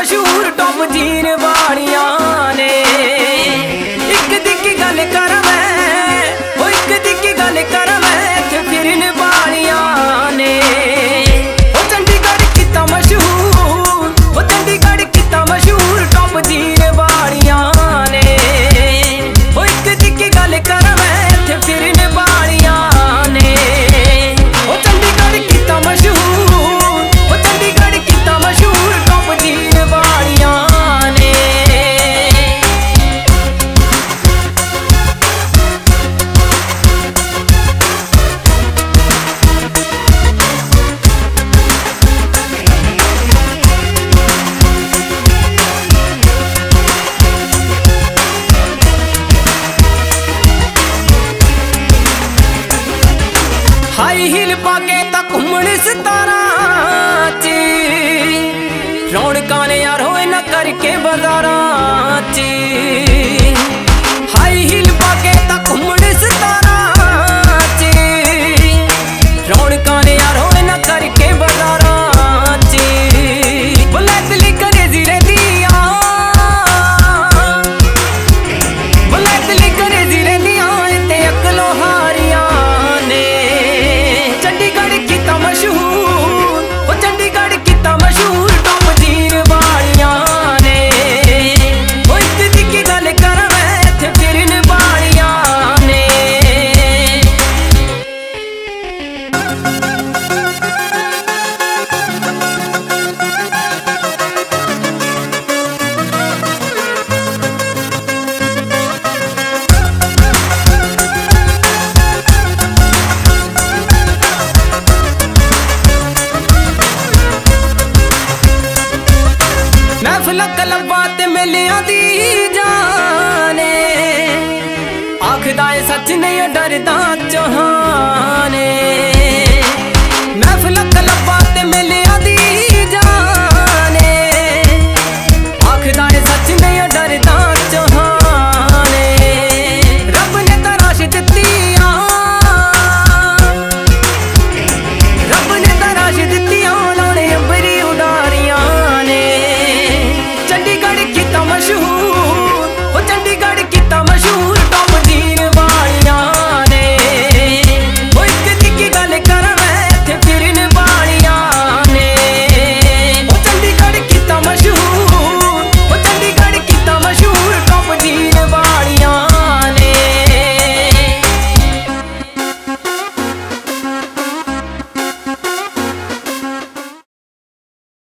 ਮਸ਼ਹੂਰ Tom jean ਵਾਲੀਆਂ ਵੀ heel ਪਾ ਕੇ ਤਾਂ ਘੁੰਮਣ ਸਤਾਰਾ ਚ। ਰੌਣਕਾਂ ਨੇ ਯਾਰ ਹੋਏ ਨਾ ਕਰਕੇ ਬਾਜ਼ਾਰਾਂ ਨਫਲ ਕਲਵਾ ਤੇ ਮੇਲਿਆਂ ਦੀ ਜਾਣੇ ਆਖਦਾ ਏ ਸੱਚ ਨਹੀਂ ਡਰਦਾ ਜਹਾਨੇ